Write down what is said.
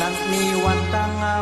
นั้นมีวันตั้งเอา